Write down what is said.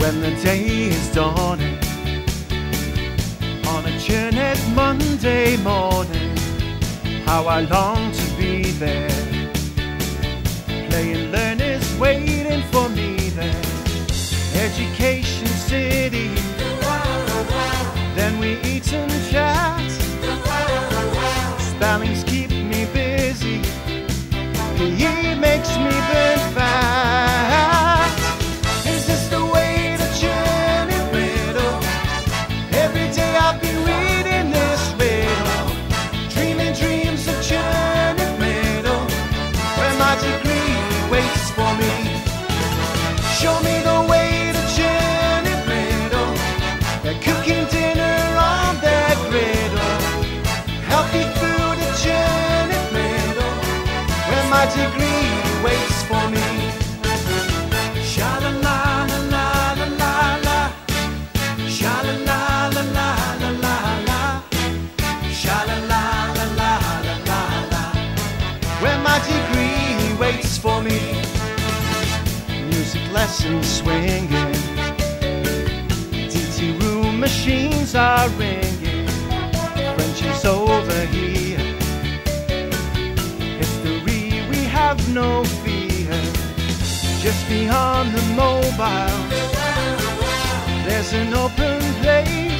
when the day is dawning on a Churnet Monday morning. How I long to be there, playing learners waiting for me there. Education City, then we eat and chat. Show me the way to Churnet Middle, they're cooking dinner on their griddle, healthy food at Churnet Middle, where my degree waits for me. Sha la la la la la la. Sha la la la la la la. Sha la la la la la la. Where my degree waits for me. Music lessons swinging. DT room machines are ringing. French is over here. History, we have no fear. Just beyond the mobile, there's an open place.